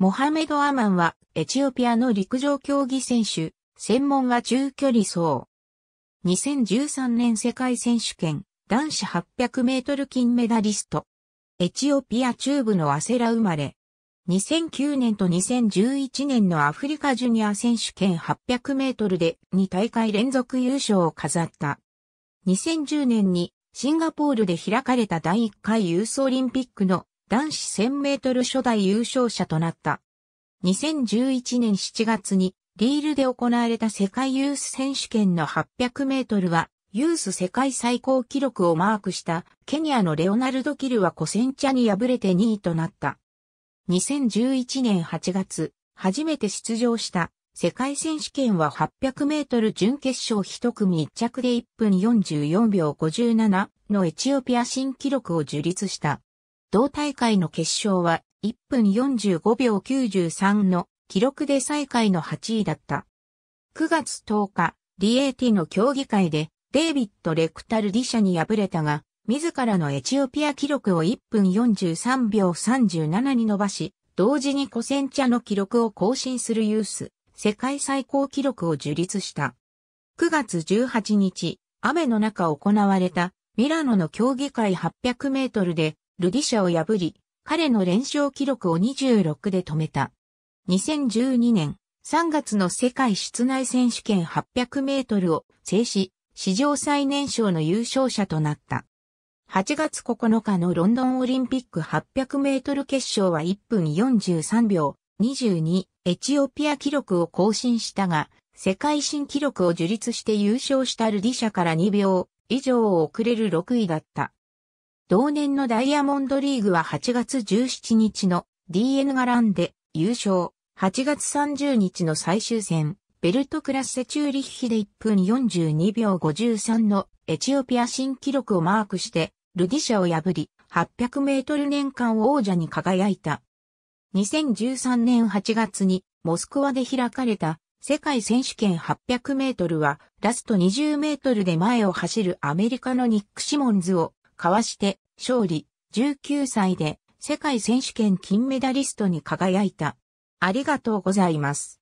モハメド・アマンはエチオピアの陸上競技選手、専門が中距離走。2013年世界選手権男子800メートル金メダリスト。エチオピア中部のアセラ生まれ。2009年と2011年のアフリカジュニア選手権800メートルで2大会連続優勝を飾った。2010年にシンガポールで開かれた第1回ユースオリンピックの男子1000メートル初代優勝者となった。2011年7月にリールで行われた世界ユース選手権の800メートルはユース世界最高記録をマークしたケニアのレオナルド・キルはコセンチャに敗れて2位となった。2011年8月、初めて出場した世界選手権は800メートル準決勝一組一着で1分44秒57のエチオピア新記録を樹立した。同大会の決勝は1分45秒93の記録で最下位の8位だった。9月10日、リエーティの競技会でデイビッド・レクタル・ディシャに敗れたが、自らのエチオピア記録を1分43秒37に伸ばし、同時にコセンチャの記録を更新するユース、世界最高記録を樹立した。9月18日、雨の中行われたミラノの競技会800メートルでルディシャを破り、彼の連勝記録を26で止めた。2012年3月の世界室内選手権800メートルを制し、史上最年少の優勝者となった。8月9日のロンドンオリンピック800メートル決勝は1分43秒22エチオピア記録を更新したが、世界新記録を樹立して優勝したルディシャから2秒以上を遅れる6位だった。同年のダイヤモンドリーグは8月17日の DN ガランで優勝。8月30日の最終戦、ベルトクラッセチューリッヒで1分42秒53のエチオピア新記録をマークして、ルディシャを破り、800メートル年間王者に輝いた。2013年8月にモスクワで開かれた世界選手権800メートルはラスト20メートルで前を走るアメリカのニック・シモンズをかわして勝利、19歳で世界選手権金メダリストに輝いた。ありがとうございます。